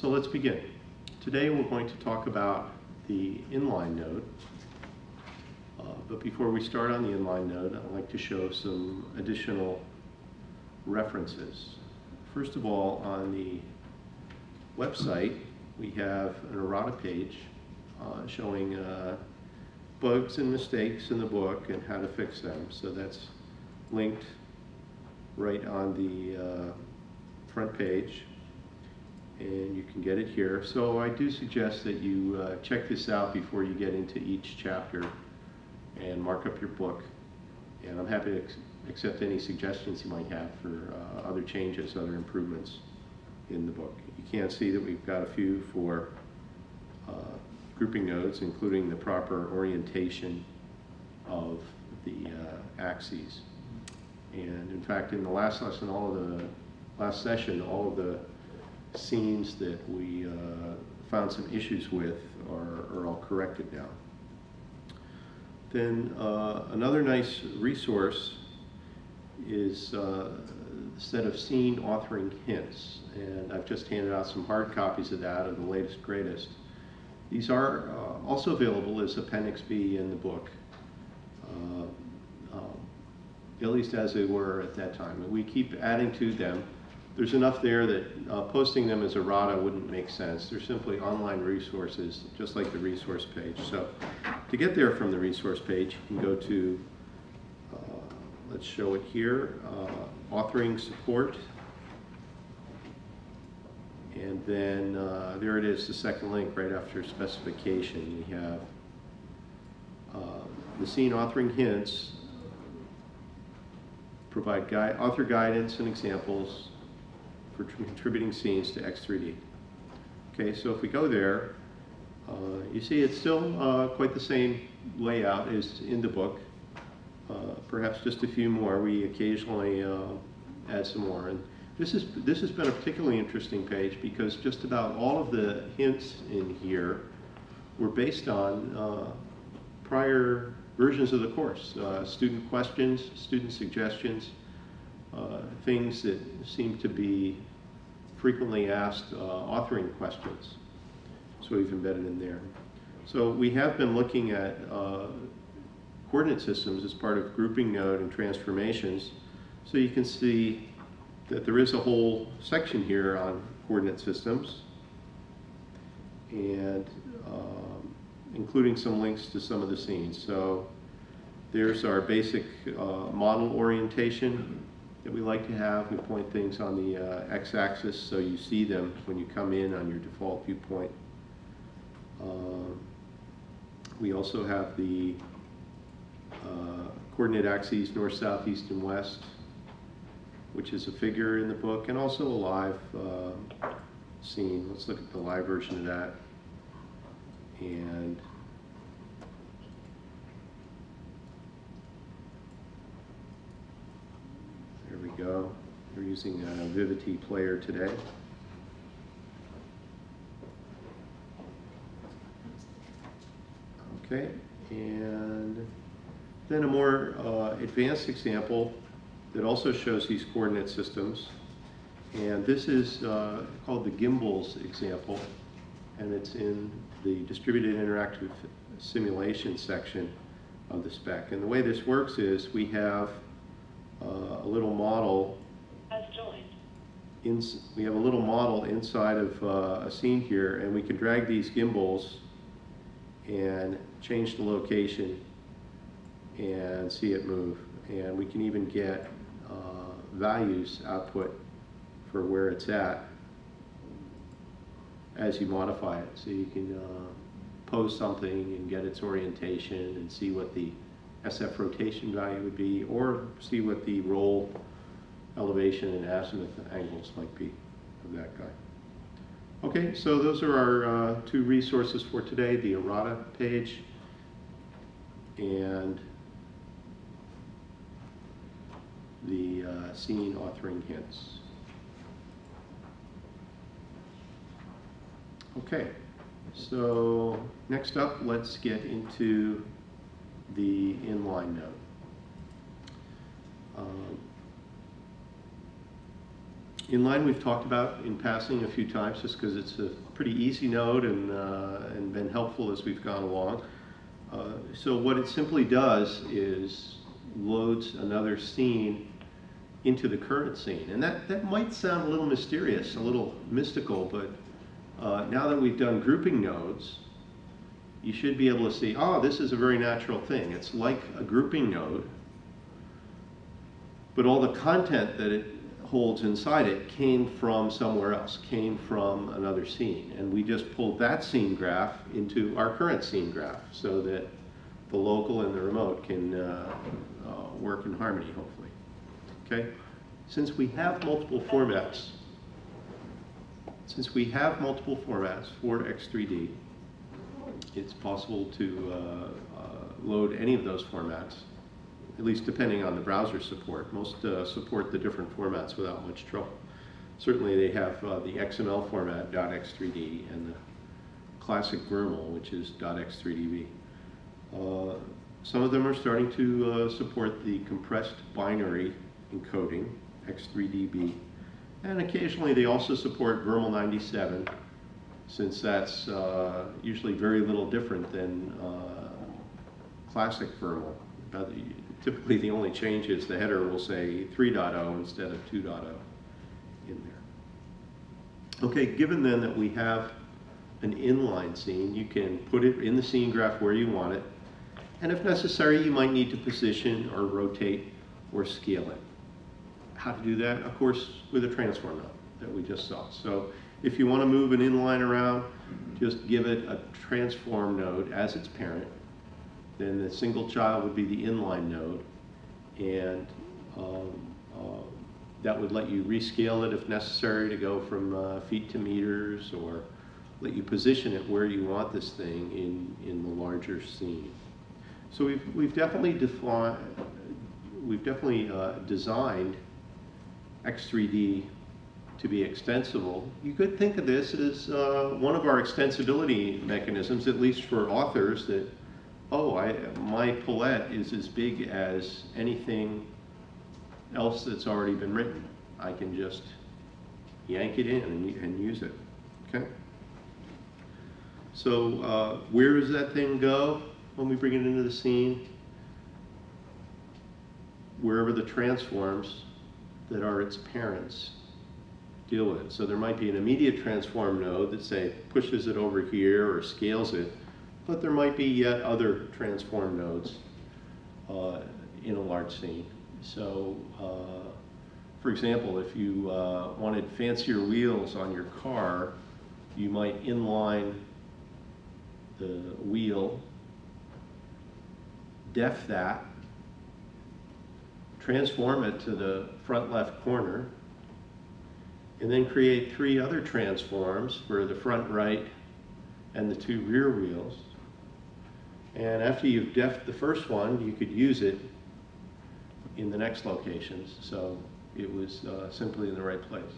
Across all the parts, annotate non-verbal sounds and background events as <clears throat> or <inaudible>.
so let's begin. Today we're going to talk about the inline node. Uh, but before we start on the inline node, I'd like to show some additional references. First of all, on the website, we have an errata page uh, showing uh, bugs and mistakes in the book and how to fix them. So that's linked right on the uh, front page and you can get it here. So I do suggest that you uh, check this out before you get into each chapter and mark up your book. And I'm happy to accept any suggestions you might have for uh, other changes, other improvements in the book. You can see that we've got a few for uh, grouping nodes, including the proper orientation of the uh, axes. And in fact, in the last lesson, all of the last session, all of the scenes that we uh, found some issues with are, are all corrected now. Then uh, another nice resource is uh, a set of scene authoring hints. And I've just handed out some hard copies of that of the latest greatest. These are uh, also available as Appendix B in the book, uh, um, at least as they were at that time. We keep adding to them there's enough there that uh, posting them as errata wouldn't make sense. They're simply online resources, just like the resource page. So to get there from the resource page, you can go to, uh, let's show it here, uh, authoring support. And then uh, there it is, the second link right after specification. We have uh, the scene authoring hints, provide gui author guidance and examples, for contributing scenes to X3D. Okay, so if we go there, uh, you see it's still uh, quite the same layout as in the book. Uh, perhaps just a few more. We occasionally uh, add some more. And this, is, this has been a particularly interesting page because just about all of the hints in here were based on uh, prior versions of the course. Uh, student questions, student suggestions, uh, things that seem to be frequently asked uh, authoring questions. So we've embedded in there. So we have been looking at uh, coordinate systems as part of grouping node and transformations. So you can see that there is a whole section here on coordinate systems and um, including some links to some of the scenes. So there's our basic uh, model orientation that we like to have. We point things on the uh, x-axis so you see them when you come in on your default viewpoint. Uh, we also have the uh, coordinate axes north, south, east, and west, which is a figure in the book, and also a live uh, scene. Let's look at the live version of that. And go. We're using a Vivaty player today. Okay, and then a more uh, advanced example that also shows these coordinate systems. And this is uh, called the gimbals example, and it's in the distributed interactive simulation section of the spec. And the way this works is we have uh, a little model. As joined. In, we have a little model inside of uh, a scene here, and we can drag these gimbals and change the location and see it move. And we can even get uh, values output for where it's at as you modify it. So you can uh, pose something and get its orientation and see what the SF rotation value would be, or see what the roll elevation and azimuth angles might be of that guy. Okay, so those are our uh, two resources for today, the errata page and the uh, scene authoring hints. Okay, so next up, let's get into the inline node. Um, Inline we've talked about in passing a few times just because it's a pretty easy node and, uh, and been helpful as we've gone along. Uh, so what it simply does is loads another scene into the current scene. And that, that might sound a little mysterious, a little mystical, but uh, now that we've done grouping nodes, you should be able to see, oh, this is a very natural thing. It's like a grouping node, but all the content that it holds inside it came from somewhere else, came from another scene. And we just pulled that scene graph into our current scene graph so that the local and the remote can uh, uh, work in harmony, hopefully. Okay? Since we have multiple formats, since we have multiple formats for X3D, it's possible to uh, uh, load any of those formats, at least depending on the browser support. Most uh, support the different formats without much trouble. Certainly they have the XML format .x3d and the classic VRML, which is .x3dv. Uh, some of them are starting to uh, support the compressed binary encoding, X3DB. And occasionally they also support VRML 97, since that's uh, usually very little different than uh, classic. Uh, typically the only change is the header will say 3.0 instead of 2.0 in there. Okay, given then that we have an inline scene, you can put it in the scene graph where you want it, and if necessary, you might need to position or rotate or scale it. How to do that? Of course, with a transform node that we just saw. So if you want to move an inline around, just give it a transform node as its parent. Then the single child would be the inline node. And um, uh, that would let you rescale it if necessary to go from uh, feet to meters or let you position it where you want this thing in, in the larger scene. So we've, we've definitely defined, we've definitely uh, designed X3D to be extensible. You could think of this as uh, one of our extensibility mechanisms, at least for authors, that, oh, I, my palette is as big as anything else that's already been written. I can just yank it in and, and use it, okay? So uh, where does that thing go when we bring it into the scene? Wherever the transforms that are its parents deal with. So there might be an immediate transform node that say pushes it over here or scales it, but there might be yet other transform nodes uh, in a large scene. So uh, for example, if you uh, wanted fancier wheels on your car, you might inline the wheel, def that, transform it to the front left corner, and then create three other transforms for the front right and the two rear wheels. And after you've deft the first one, you could use it in the next locations. So it was uh, simply in the right place.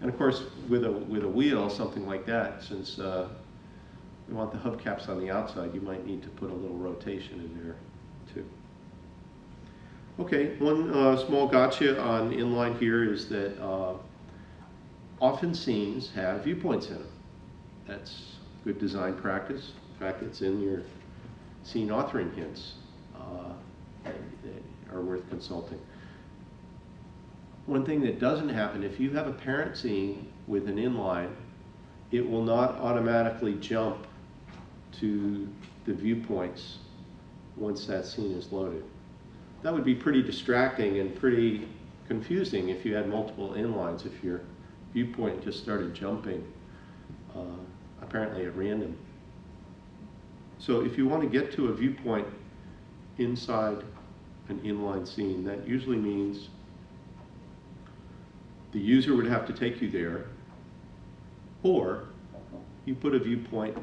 And of course, with a, with a wheel, something like that, since uh, we want the hubcaps on the outside, you might need to put a little rotation in there too. Okay, one uh, small gotcha on inline here is that uh, often scenes have viewpoints in them. That's good design practice. In fact, it's in your scene authoring hints uh, that, that are worth consulting. One thing that doesn't happen, if you have a parent scene with an inline, it will not automatically jump to the viewpoints once that scene is loaded. That would be pretty distracting and pretty confusing if you had multiple inlines, if your viewpoint just started jumping uh, apparently at random. So if you want to get to a viewpoint inside an inline scene, that usually means the user would have to take you there, or you put a viewpoint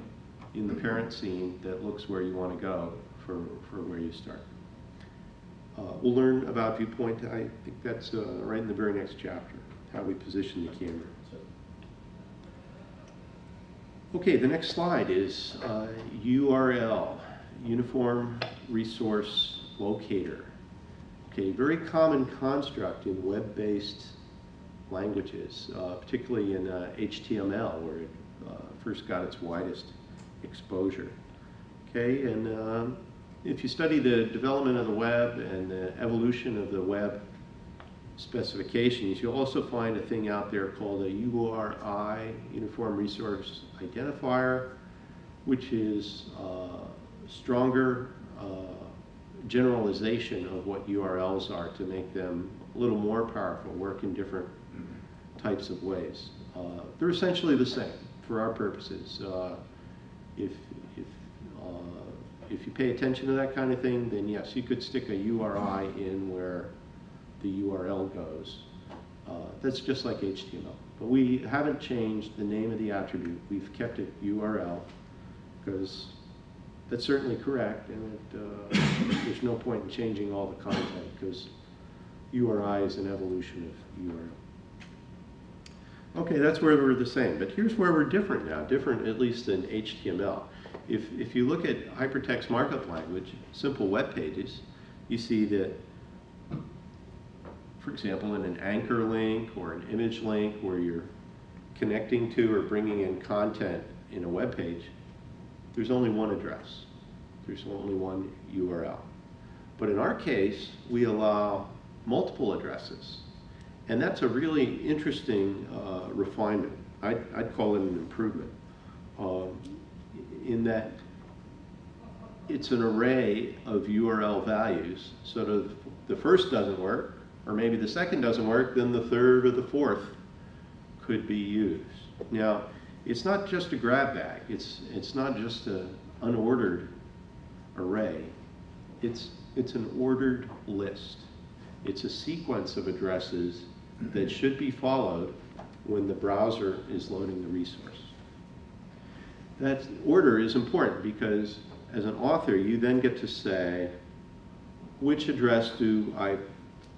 in the parent scene that looks where you want to go for, for where you start. Uh, we'll learn about viewpoint, I think that's uh, right in the very next chapter, how we position the camera. Okay, the next slide is uh, URL, Uniform Resource Locator. Okay, very common construct in web-based languages, uh, particularly in uh, HTML, where it uh, first got its widest exposure. Okay, and um, if you study the development of the web and the evolution of the web specifications, you'll also find a thing out there called a URI, Uniform Resource Identifier, which is uh, stronger uh, generalization of what URLs are to make them a little more powerful, work in different types of ways. Uh, they're essentially the same for our purposes. Uh, if, if, uh, if you pay attention to that kind of thing, then yes, you could stick a URI in where the URL goes. Uh, that's just like HTML. But we haven't changed the name of the attribute. We've kept it URL because that's certainly correct, and it, uh, <coughs> there's no point in changing all the content because URI is an evolution of URL. Okay, that's where we're the same, but here's where we're different now, different at least than HTML. If, if you look at hypertext markup language, simple web pages, you see that, for example, in an anchor link or an image link where you're connecting to or bringing in content in a web page, there's only one address. There's only one URL. But in our case, we allow multiple addresses. And that's a really interesting uh, refinement. I'd, I'd, call it an improvement um, in that it's an array of URL values. So the first doesn't work, or maybe the second doesn't work, then the third or the fourth could be used. Now, it's not just a grab bag. It's, it's not just an unordered array. It's, it's an ordered list. It's a sequence of addresses that should be followed when the browser is loading the resource. That order is important because as an author, you then get to say, which address do I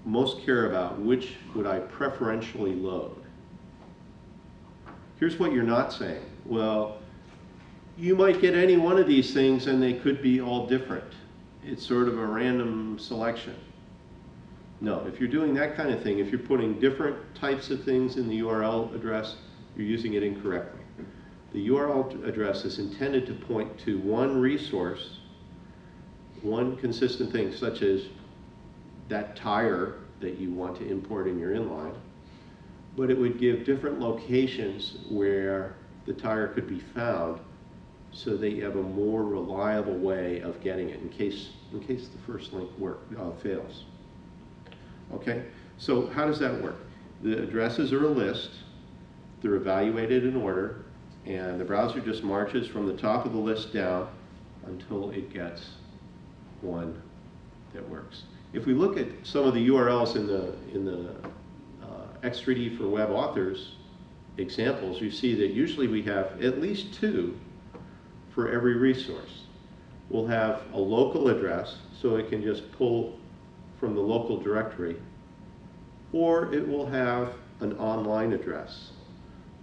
most care about? Which would I preferentially load? Here's what you're not saying. Well, you might get any one of these things and they could be all different. It's sort of a random selection. No, if you're doing that kind of thing, if you're putting different types of things in the URL address, you're using it incorrectly. The URL address is intended to point to one resource, one consistent thing, such as that tire that you want to import in your inline, but it would give different locations where the tire could be found so that you have a more reliable way of getting it in case, in case the first link work, uh, fails. Okay, so how does that work? The addresses are a list, they're evaluated in order, and the browser just marches from the top of the list down until it gets one that works. If we look at some of the URLs in the, in the uh, X3D for web authors examples, you see that usually we have at least two for every resource. We'll have a local address, so it can just pull from the local directory, or it will have an online address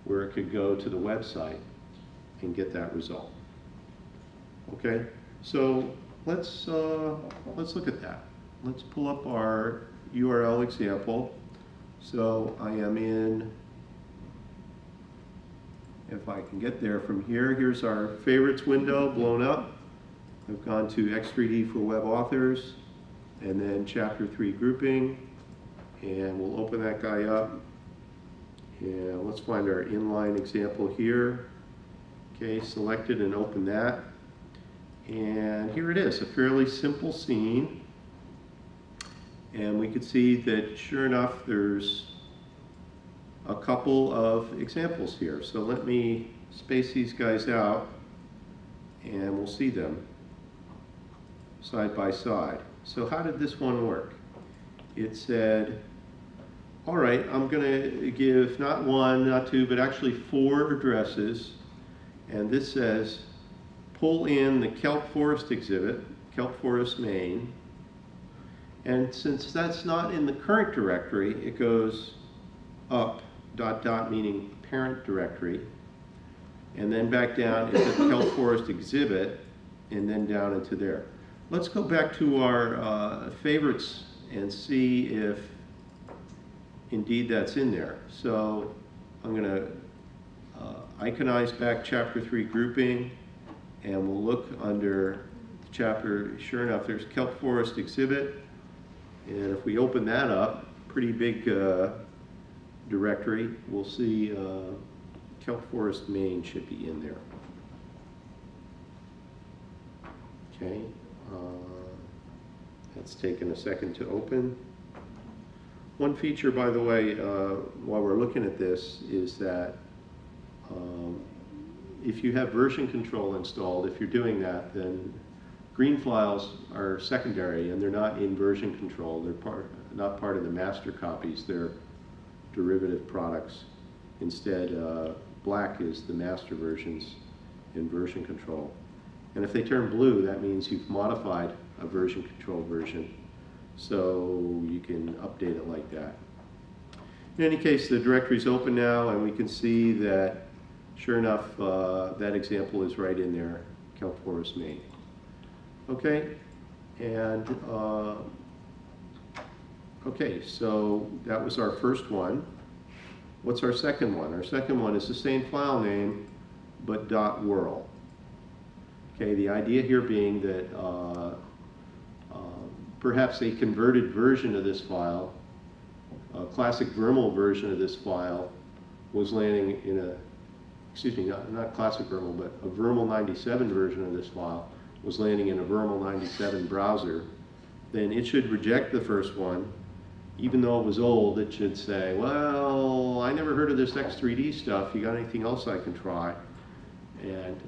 where it could go to the website and get that result. Okay, so let's, uh, let's look at that. Let's pull up our URL example. So I am in, if I can get there from here, here's our favorites window blown up. I've gone to X3D for web authors and then chapter 3 grouping and we'll open that guy up and let's find our inline example here okay selected and open that and here it is a fairly simple scene and we can see that sure enough there's a couple of examples here so let me space these guys out and we'll see them side by side so how did this one work? It said, all right, I'm going to give not one, not two, but actually four addresses. And this says, pull in the kelp forest exhibit, kelp forest main. And since that's not in the current directory, it goes up, dot, dot, meaning parent directory. And then back down into the kelp forest exhibit, and then down into there. Let's go back to our uh, favorites and see if indeed that's in there. So I'm going to uh, iconize back chapter 3 grouping and we'll look under chapter, sure enough, there's kelp forest exhibit. And if we open that up, pretty big uh, directory, we'll see uh, kelp forest main should be in there. Okay, uh, that's taken a second to open. One feature, by the way, uh, while we're looking at this, is that um, if you have version control installed, if you're doing that, then green files are secondary and they're not in version control. They're part, not part of the master copies. They're derivative products. Instead, uh, black is the master versions in version control. And if they turn blue, that means you've modified a version control version. So you can update it like that. In any case, the directory is open now and we can see that, sure enough, uh, that example is right in there, Kelp Forest. Okay, and, uh, okay, so that was our first one. What's our second one? Our second one is the same file name, but dot .whirl. Okay, the idea here being that uh, uh, perhaps a converted version of this file, a classic VRML version of this file, was landing in a, excuse me, not, not classic VRML, but a VRML 97 version of this file was landing in a VRML 97 browser, then it should reject the first one. Even though it was old, it should say, well, I never heard of this X3D stuff. You got anything else I can try? And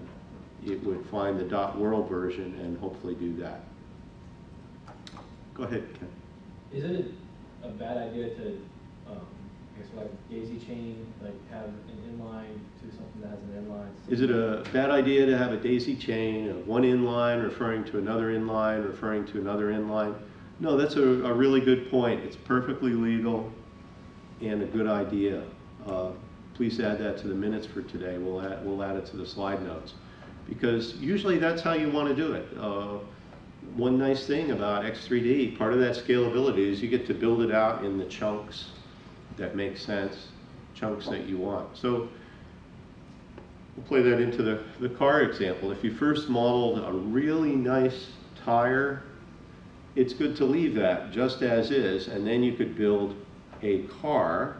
it would find the .world version and hopefully do that. Go ahead, Ken. Isn't it a bad idea to, um, Guess like daisy chain, like have an inline to something that has an inline? Is it a bad idea to have a daisy chain of one inline referring to another inline referring to another inline? No, that's a, a really good point. It's perfectly legal and a good idea. Uh, please add that to the minutes for today. We'll add, we'll add it to the slide notes because usually that's how you want to do it. Uh, one nice thing about X3D, part of that scalability is you get to build it out in the chunks that make sense, chunks that you want. So we'll play that into the, the car example. If you first modeled a really nice tire, it's good to leave that just as is, and then you could build a car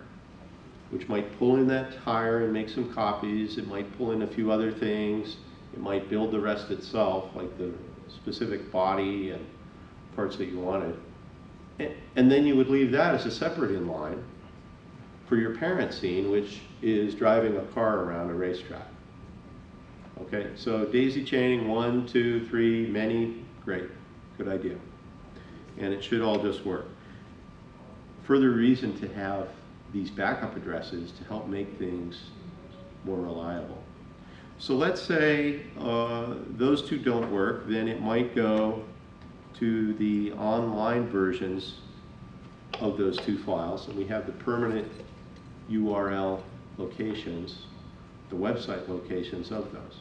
which might pull in that tire and make some copies. It might pull in a few other things. It might build the rest itself, like the specific body and parts that you wanted. And, and then you would leave that as a separate inline for your parent scene, which is driving a car around a racetrack. Okay, so daisy chaining, one, two, three, many, great, good idea. And it should all just work. Further reason to have these backup addresses to help make things more reliable. So let's say uh, those two don't work, then it might go to the online versions of those two files, and we have the permanent URL locations, the website locations of those.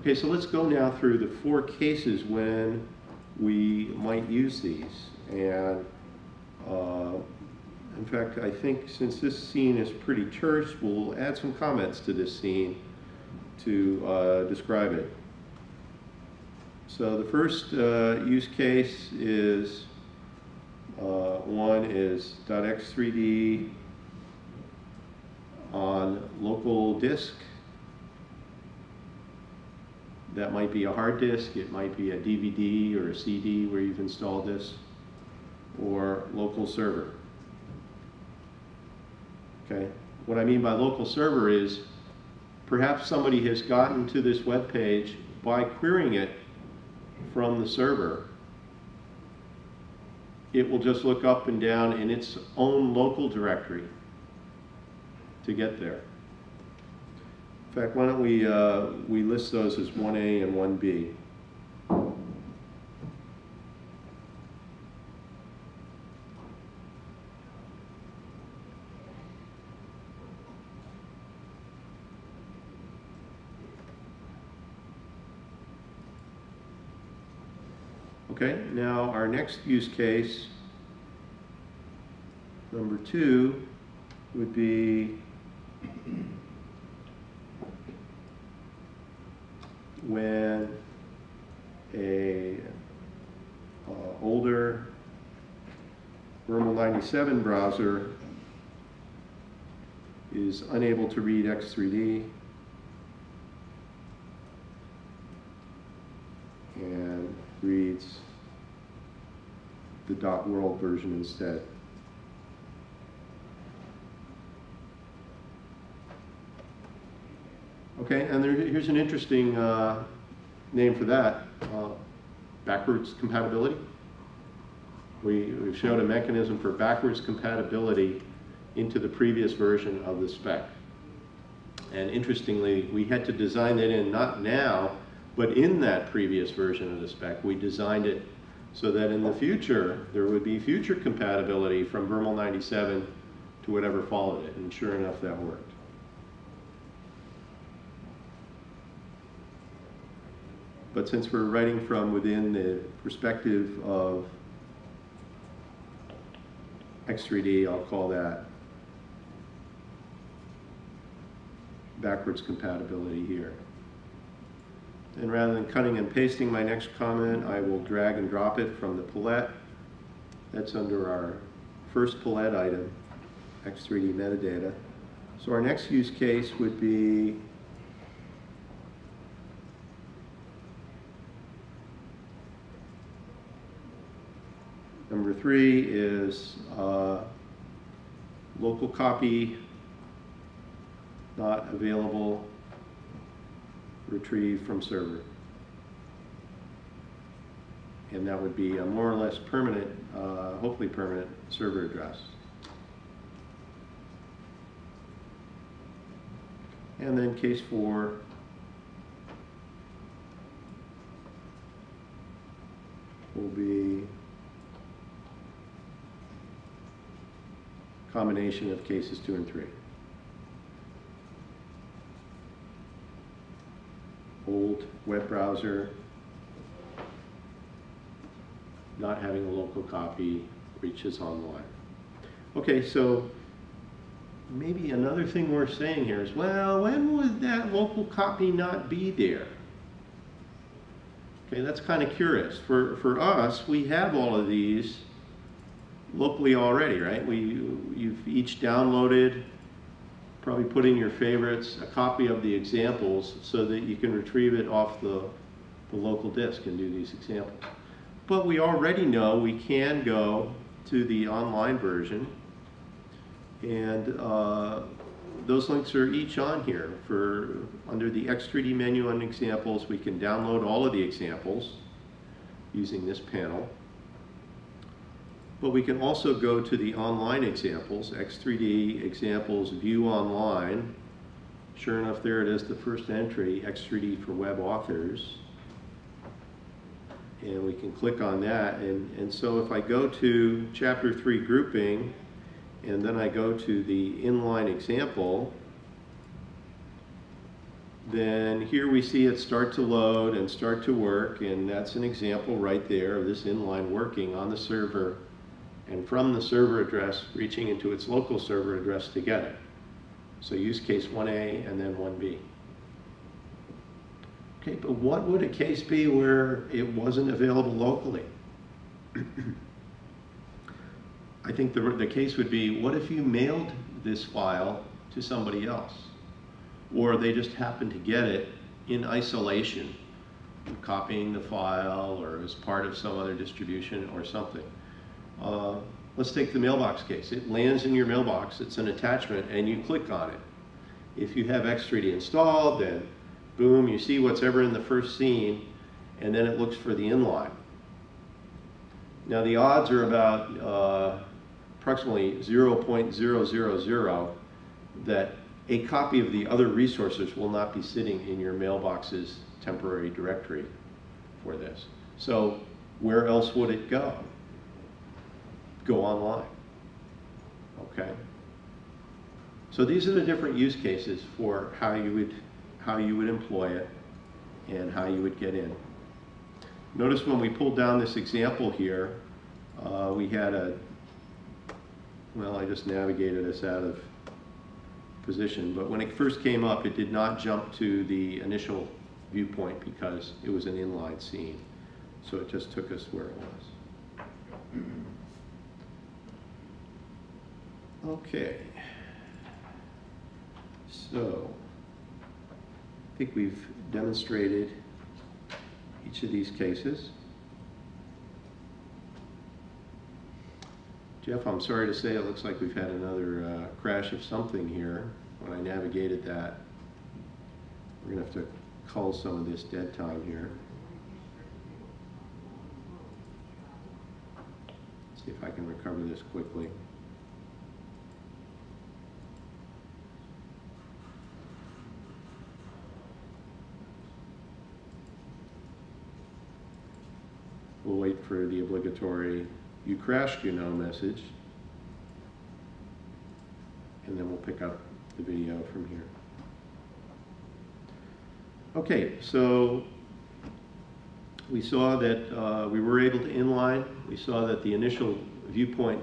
Okay, so let's go now through the four cases when we might use these. And uh, in fact, I think since this scene is pretty terse, we'll add some comments to this scene to uh, describe it. So the first uh, use case is, uh, one is .x3d on local disk. That might be a hard disk, it might be a DVD or a CD where you've installed this, or local server. Okay. What I mean by local server is perhaps somebody has gotten to this web page by querying it from the server. It will just look up and down in its own local directory to get there. In fact, why don't we, uh, we list those as 1A and 1B. Okay, now our next use case Number two would be when a uh, older VRML 97 browser is unable to read X3D and reads the dot world version instead. Okay, and there, here's an interesting uh, name for that, uh, backwards compatibility. We, we've shown a mechanism for backwards compatibility into the previous version of the spec. And interestingly, we had to design that in not now, but in that previous version of the spec, we designed it so that in the future, there would be future compatibility from VRML 97 to whatever followed it. And sure enough, that worked. But since we're writing from within the perspective of X3D, I'll call that backwards compatibility here. And rather than cutting and pasting my next comment, I will drag and drop it from the palette. That's under our first palette item, X3D metadata. So our next use case would be Number three is uh, local copy not available, retrieve from server. And that would be a more or less permanent, uh, hopefully permanent server address. And then case four, will be combination of cases two and three. Old web browser, not having a local copy, reaches online. Okay, so maybe another thing we're saying here is, well, when would that local copy not be there? Okay, that's kind of curious. For, for us, we have all of these locally already, right? We, you've each downloaded, probably put in your favorites, a copy of the examples so that you can retrieve it off the, the local disk and do these examples. But we already know we can go to the online version and uh, those links are each on here. For under the X3D menu on examples, we can download all of the examples using this panel. But we can also go to the online examples, X3D examples view online. Sure enough, there it is, the first entry, X3D for web authors. And we can click on that. And, and so if I go to chapter three grouping, and then I go to the inline example, then here we see it start to load and start to work, and that's an example right there of this inline working on the server and from the server address reaching into its local server address to get it. So use case 1A and then 1B. Okay, but what would a case be where it wasn't available locally? <clears throat> I think the, the case would be, what if you mailed this file to somebody else? Or they just happened to get it in isolation, copying the file or as part of some other distribution or something. Uh, let's take the mailbox case. It lands in your mailbox, it's an attachment, and you click on it. If you have X3D installed, then boom, you see what's ever in the first scene, and then it looks for the inline. Now the odds are about uh, approximately 0.000 that a copy of the other resources will not be sitting in your mailbox's temporary directory for this. So where else would it go? Go online. Okay. So these are the different use cases for how you would how you would employ it and how you would get in. Notice when we pulled down this example here, uh, we had a well, I just navigated us out of position, but when it first came up, it did not jump to the initial viewpoint because it was an inline scene. So it just took us where it was. Okay. So, I think we've demonstrated each of these cases. Jeff, I'm sorry to say, it looks like we've had another uh, crash of something here. When I navigated that, we're gonna have to cull some of this dead time here. See if I can recover this quickly. We'll wait for the obligatory, you crashed, you know message. And then we'll pick up the video from here. Okay, so we saw that uh, we were able to inline. We saw that the initial viewpoint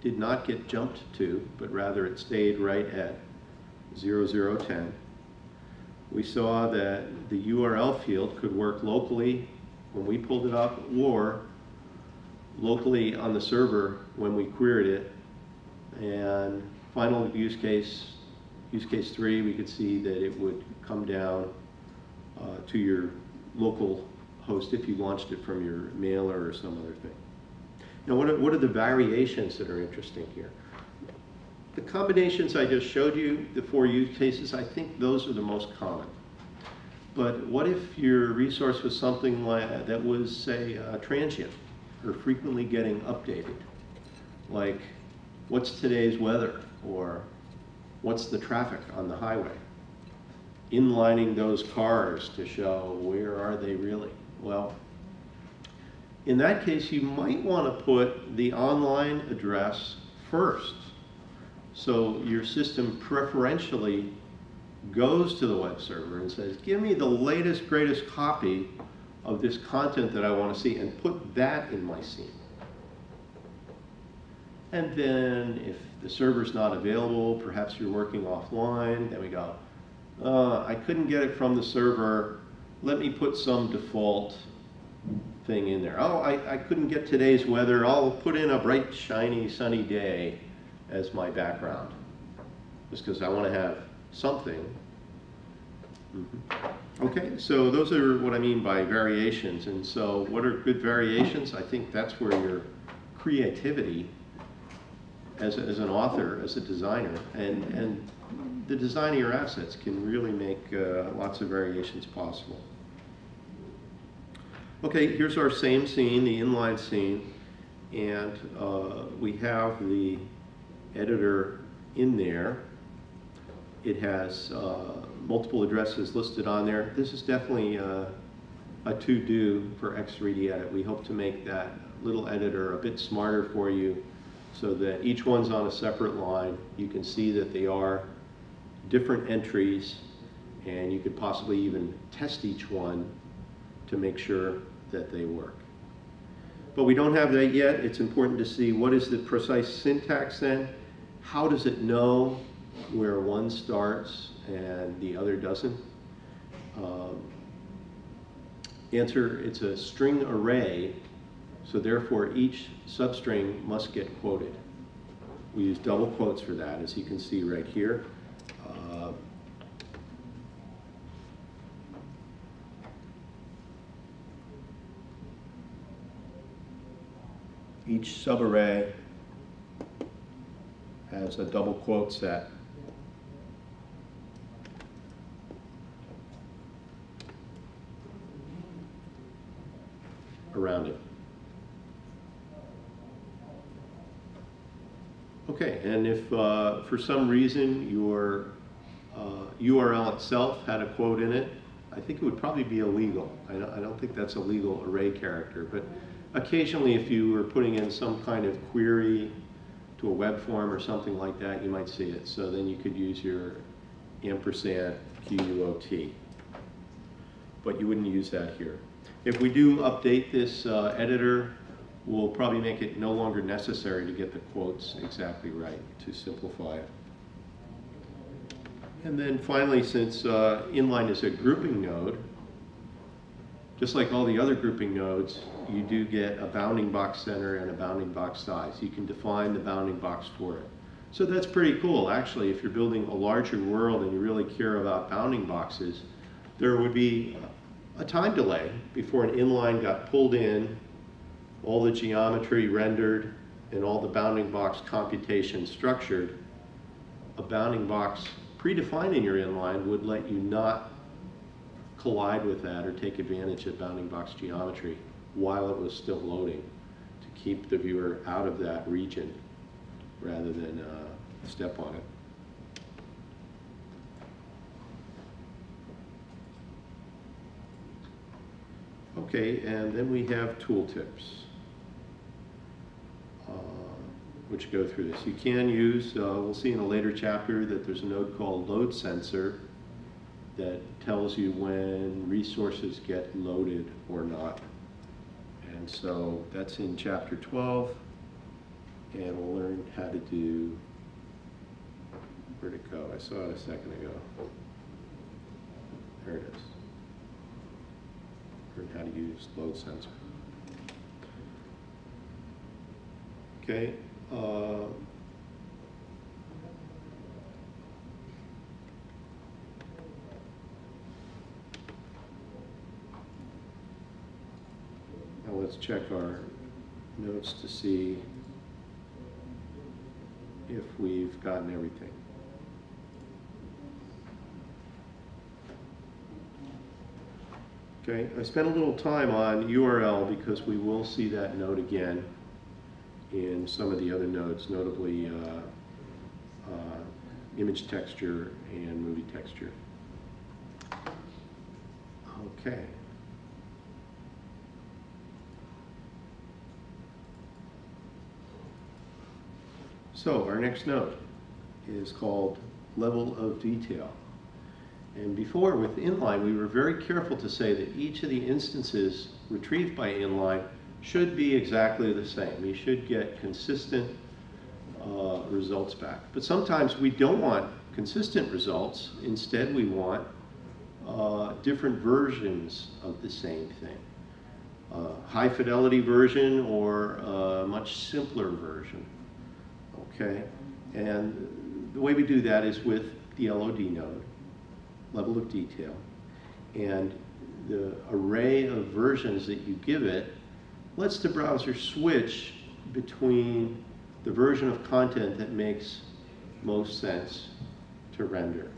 did not get jumped to, but rather it stayed right at 0010. We saw that the URL field could work locally when we pulled it up or locally on the server when we queried it. And final use case, use case three, we could see that it would come down uh, to your local host if you launched it from your mailer or some other thing. Now, what are, what are the variations that are interesting here? The combinations I just showed you, the four use cases, I think those are the most common. But what if your resource was something like, that was, say, uh, transient or frequently getting updated? Like, what's today's weather? Or what's the traffic on the highway? Inlining those cars to show where are they really? Well, in that case, you might want to put the online address first. So your system preferentially goes to the web server and says, give me the latest, greatest copy of this content that I want to see and put that in my scene. And then if the server's not available, perhaps you're working offline, then we go, uh, I couldn't get it from the server, let me put some default thing in there. Oh, I, I couldn't get today's weather, I'll put in a bright, shiny, sunny day as my background. Just because I want to have something. Mhm. Okay, so those are what I mean by variations. And so what are good variations? I think that's where your creativity as, a- as an author, as a designer, and, and the design of your assets can really make uh, lots of variations possible. Okay, here's our same scene, the inline scene, and uh, we have the editor in there. It has uh, multiple addresses listed on there. This is definitely uh, a to-do for X3D Edit. We hope to make that little editor a bit smarter for you so that each one's on a separate line. You can see that they are different entries and you could possibly even test each one to make sure that they work. But we don't have that yet. It's important to see what is the precise syntax then. How does it know where one starts and the other doesn't? Um, answer, it's a string array, so therefore each substring must get quoted. We use double quotes for that, as you can see right here. Uh, each subarray has a double quote set. Around it. Okay, and if uh, for some reason your uh, URL itself had a quote in it, I think it would probably be illegal. I don't, I don't think that's a legal array character, but occasionally if you were putting in some kind of query to a web form or something like that, you might see it. So then you could use your ampersand QUOT, but you wouldn't use that here. If we do update this uh, editor will probably make it no longer necessary to get the quotes exactly right to simplify it. And then finally, since uh, inline is a grouping node, just like all the other grouping nodes, you do get a bounding box center and a bounding box size. You can define the bounding box for it. So that's pretty cool, actually, if you're building a larger world and you really care about bounding boxes, there would be a time delay before an inline got pulled in, all the geometry rendered, and all the bounding box computation structured. A bounding box predefined in your inline would let you not collide with that or take advantage of bounding box geometry while it was still loading to keep the viewer out of that region rather than uh, step on it. Okay, and then we have tooltips, uh, which go through this. You can use, uh, we'll see in a later chapter that there's a node called load sensor that tells you when resources get loaded or not. And so that's in chapter 12, and we'll learn how to do, where'd it go? I saw it a second ago. There it is. Learn how to use load sensor. Okay. Uh, Now let's check our notes to see if we've gotten everything. Okay, I spent a little time on URL because we will see that note again in some of the other nodes, notably uh, uh, image texture and movie texture. Okay. So our next note is called level of detail. And before with inline, we were very careful to say that each of the instances retrieved by inline should be exactly the same. You should get consistent uh, results back. But sometimes we don't want consistent results. Instead, we want uh, different versions of the same thing. Uh, high fidelity version or a much simpler version. Okay, and the way we do that is with the LOD node, level of detail, and the array of versions that you give it lets the browser switch between the version of content that makes most sense to render.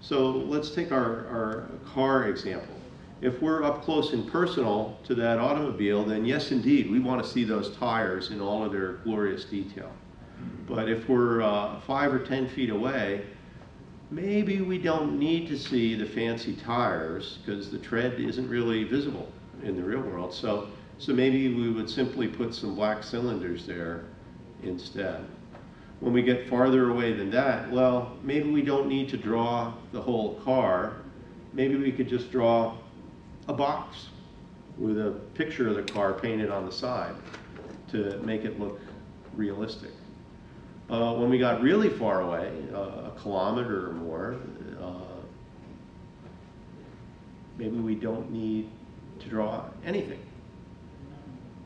So let's take our, our car example. If we're up close and personal to that automobile, then yes, indeed, we want to see those tires in all of their glorious detail. But if we're uh, five or 10 feet away, maybe we don't need to see the fancy tires because the tread isn't really visible in the real world. So, so maybe we would simply put some black cylinders there instead. When we get farther away than that, well, maybe we don't need to draw the whole car. Maybe we could just draw a box with a picture of the car painted on the side to make it look realistic. Uh, when we got really far away, uh, a kilometer or more, uh, maybe we don't need to draw anything.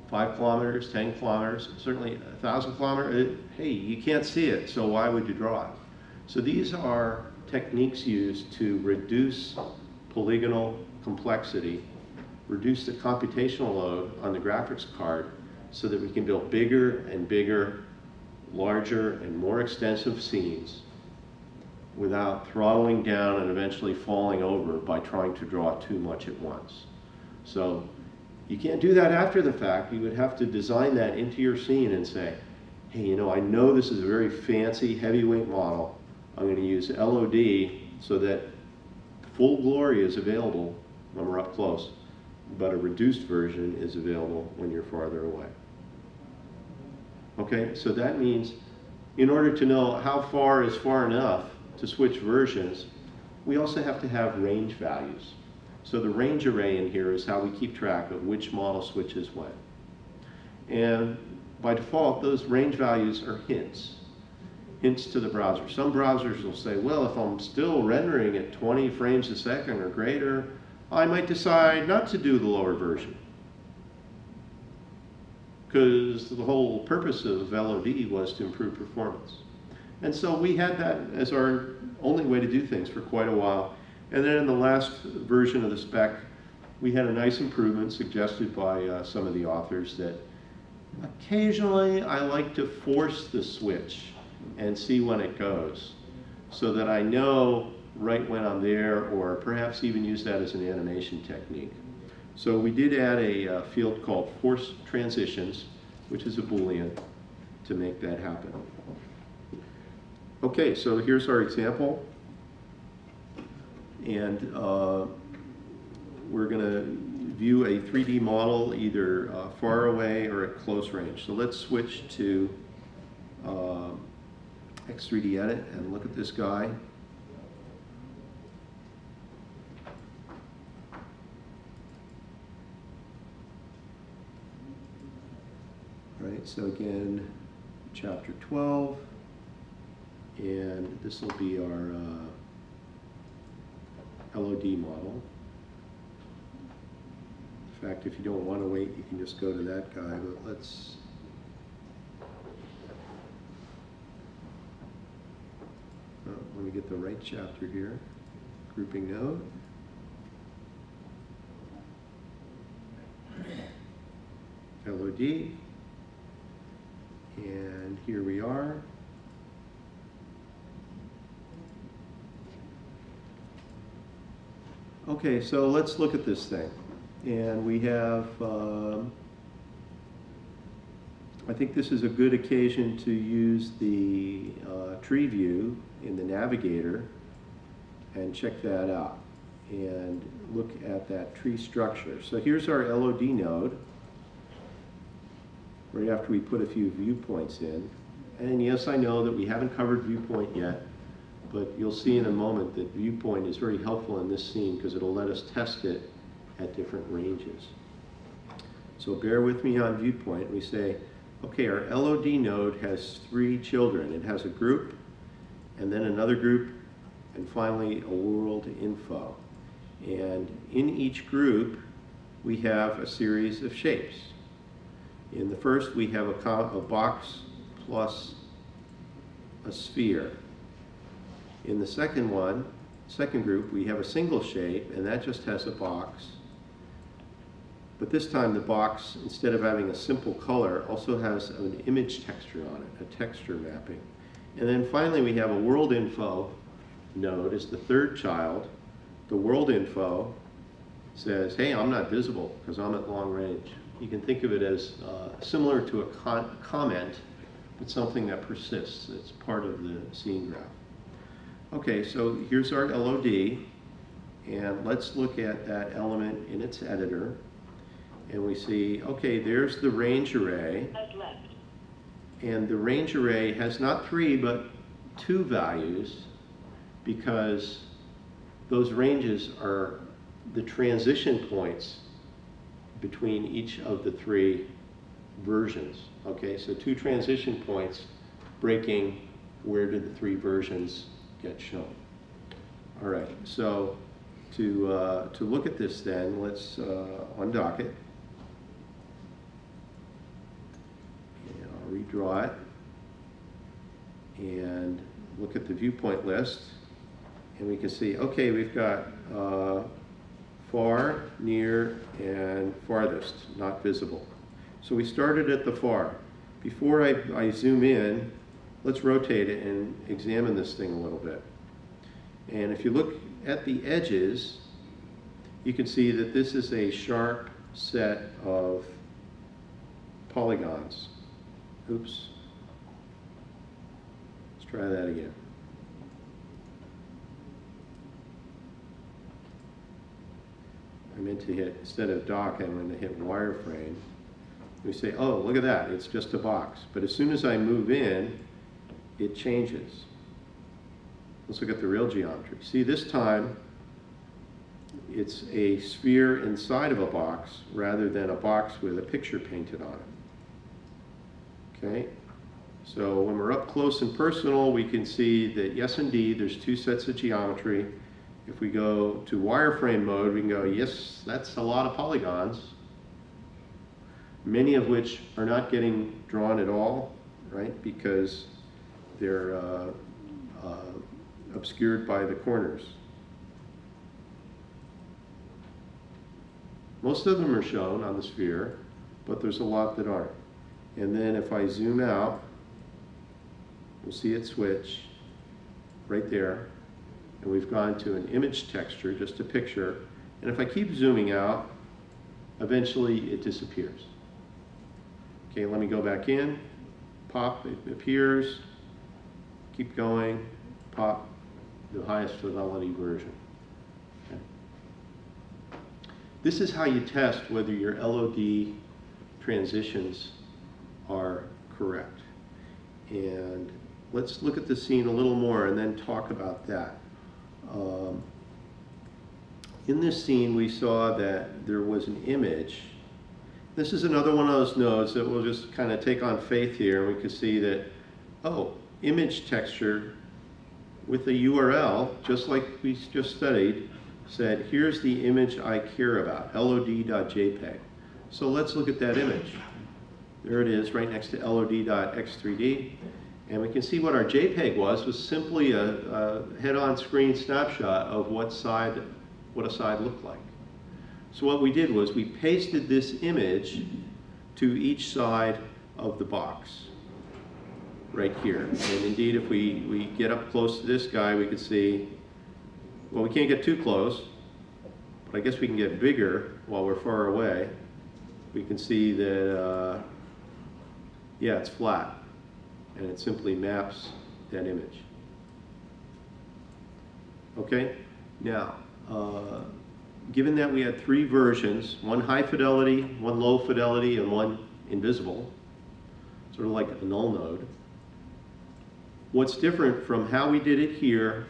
Five kilometers, 10 kilometers, certainly a thousand kilometers, hey, you can't see it, so why would you draw it? So these are techniques used to reduce polygonal complexity, reduce the computational load on the graphics card so that we can build bigger and bigger, larger and more extensive scenes without throttling down and eventually falling over by trying to draw too much at once. So you can't do that after the fact. You would have to design that into your scene and say, hey, you know, I know this is a very fancy heavyweight model. I'm going to use LOD so that full glory is available when we're up close, but a reduced version is available when you're farther away. Okay, so that means in order to know how far is far enough to switch versions, we also have to have range values. So the range array in here is how we keep track of which model switches when. And by default, those range values are hints, hints to the browser. Some browsers will say, well, if I'm still rendering at 20 frames a second or greater, I might decide not to do the lower version. Because the whole purpose of LOD was to improve performance. And so we had that as our only way to do things for quite a while. And then in the last version of the spec, we had a nice improvement suggested by uh, some of the authors that occasionally I like to force the switch and see when it goes so that I know right when I'm there or perhaps even use that as an animation technique. So we did add a uh, field called force transitions, which is a Boolean, to make that happen. Okay, so here's our example. And uh, we're going to view a 3D model either uh, far away or at close range. So let's switch to uh, X3D Edit and look at this guy. Right, so again, chapter 12, and this will be our uh, LOD model. In fact, if you don't want to wait, you can just go to that guy, but let's. Oh, let me get the right chapter here. Grouping node. LOD. And here we are. Okay, so let's look at this thing. And we have, um, I think this is a good occasion to use the uh, tree view in the navigator and check that out and look at that tree structure. So here's our LOD node, right after we put a few viewpoints in. And yes, I know that we haven't covered viewpoint yet, but you'll see in a moment that viewpoint is very helpful in this scene because it'll let us test it at different ranges. So bear with me on viewpoint. We say, okay, our LOD node has three children. It has a group, and then another group, and finally a world info. And in each group, we have a series of shapes. In the first, we have a, a box plus a sphere. In the second one, second group, we have a single shape, and that just has a box. But this time the box, instead of having a simple color, also has an image texture on it, a texture mapping. And then finally we have a world info node as the third child. The world info says, hey, I'm not visible because I'm at long range. You can think of it as uh, similar to a con comment, but something that persists. It's part of the scene graph. Okay, so here's our LOD, and let's look at that element in its editor. And we see, okay, there's the range array. And the range array has not three, but two values because those ranges are the transition points between each of the three versions. Okay, so two transition points breaking where do the three versions get shown. All right, so to, uh, to look at this then, let's uh, undock it. And I'll redraw it. And look at the viewpoint list. And we can see, okay, we've got uh, far, near, and farthest, not visible. So we started at the far. Before I, I zoom in, let's rotate it and examine this thing a little bit. And if you look at the edges, you can see that this is a sharp set of polygons. Oops. Let's try that again. I meant to hit, instead of dock, I'm going to hit wireframe. We say, oh, look at that, it's just a box. But as soon as I move in, it changes. Let's look at the real geometry. See, this time, it's a sphere inside of a box rather than a box with a picture painted on it. Okay, so when we're up close and personal, we can see that yes, indeed, there's two sets of geometry. If we go to wireframe mode, we can go, yes, that's a lot of polygons, many of which are not getting drawn at all, right? Because they're uh, uh, obscured by the corners. Most of them are shown on the sphere, but there's a lot that aren't. And then if I zoom out, we'll see it switch right there. And we've gone to an image texture, just a picture. And if I keep zooming out, eventually it disappears. Okay, let me go back in, pop, it appears, keep going, pop, the highest fidelity version. Okay. This is how you test whether your LOD transitions are correct. And let's look at the scene a little more and then talk about that. Um, in this scene, we saw that there was an image. This is another one of those nodes that we'll just kind of take on faith here. We can see that, oh, image texture with a URL, just like we just studied, said, here's the image I care about, lod.jpg. So let's look at that image. There it is, right next to lod.x3d. And we can see what our JPEG was, was simply a, a head-on screen snapshot of what side, what a side looked like. So what we did was we pasted this image to each side of the box, right here. And indeed, if we, we get up close to this guy, we can see, well, we can't get too close, but I guess we can get bigger while we're far away. We can see that, uh, yeah, it's flat and it simply maps that image. Okay, now, uh, given that we had three versions, one high fidelity, one low fidelity, and one invisible, sort of like a null node, what's different from how we did it here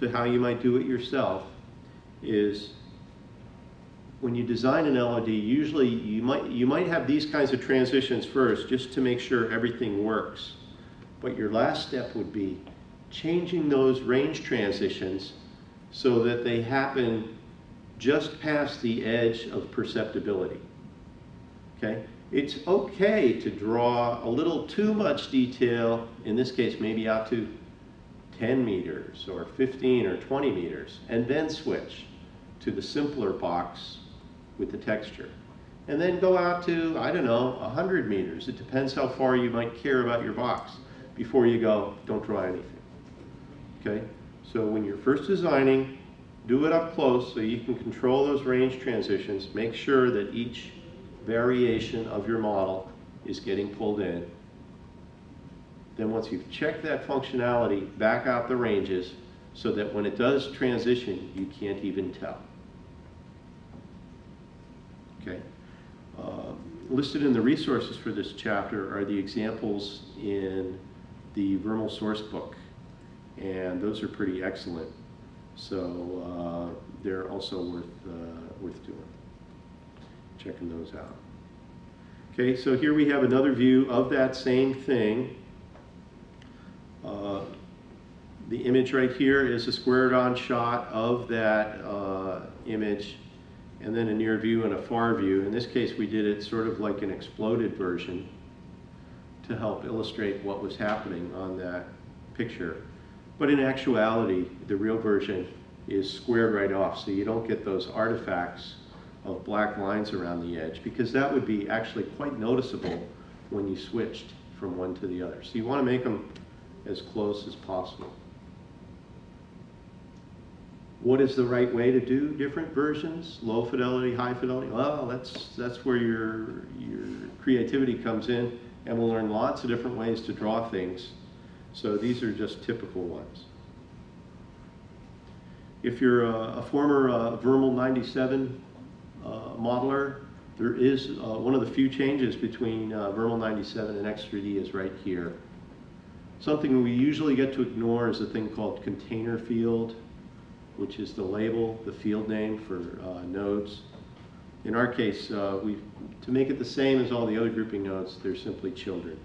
to how you might do it yourself is when you design an LOD, usually you might, you might have these kinds of transitions first just to make sure everything works. But your last step would be changing those range transitions so that they happen just past the edge of perceptibility. Okay? It's okay to draw a little too much detail, in this case maybe out to 10 meters or 15 or 20 meters, and then switch to the simpler box with the texture. And then go out to, I don't know, 100 meters. It depends how far you might care about your box before you go, don't draw anything. Okay? So when you're first designing, do it up close so you can control those range transitions. Make sure that each variation of your model is getting pulled in. Then once you've checked that functionality, back out the ranges so that when it does transition, you can't even tell. Okay. Uh, listed in the resources for this chapter are the examples in the VRML source book, and those are pretty excellent. So uh, they're also worth uh, worth doing. Checking those out. Okay, so here we have another view of that same thing. Uh, the image right here is a squared on shot of that uh, image and then a near view and a far view. In this case, we did it sort of like an exploded version to help illustrate what was happening on that picture. But in actuality, the real version is squared right off, so you don't get those artifacts of black lines around the edge, because that would be actually quite noticeable when you switched from one to the other. So you want to make them as close as possible. What is the right way to do different versions? Low fidelity, high fidelity? Well, that's, that's where your, your creativity comes in, and we'll learn lots of different ways to draw things. So these are just typical ones. If you're a, a former uh, VRML 97 uh, modeler, there is uh, one of the few changes between uh, VRML 97 and X3D is right here. Something we usually get to ignore is a thing called container field which is the label, the field name for uh, nodes. In our case, uh, we to make it the same as all the other grouping nodes, they're simply children.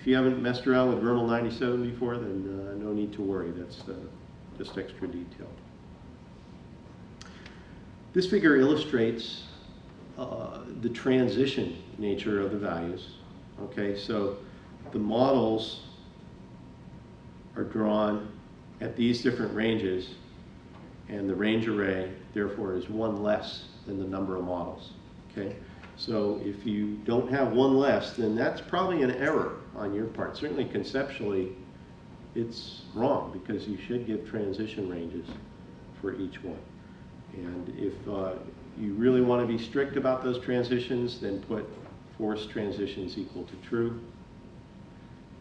If you haven't messed around with VRML 97 before, then uh, no need to worry. That's uh, just extra detail. This figure illustrates uh, the transition nature of the values. Okay, so the models are drawn at these different ranges, and the range array, therefore, is one less than the number of models. Okay, so if you don't have one less, then that's probably an error on your part. Certainly conceptually, it's wrong because you should give transition ranges for each one. And if uh, you really want to be strict about those transitions, then put force transitions equal to true.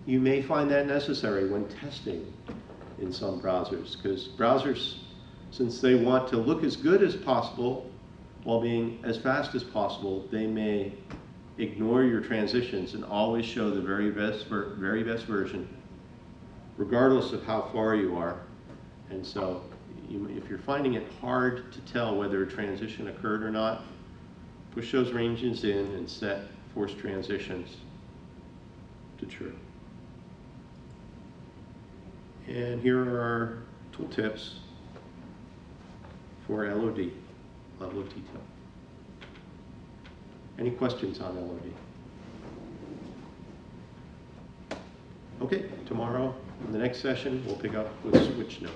You may find that necessary when testing in some browsers, because browsers, since they want to look as good as possible while being as fast as possible, they may ignore your transitions and always show the very best, ver- very best version, regardless of how far you are. And so, you, if you're finding it hard to tell whether a transition occurred or not, push those ranges in and set force transitions to true. And here are our tooltips for LOD, level of detail. Any questions on LOD? Okay, tomorrow, in the next session, we'll pick up with switch node.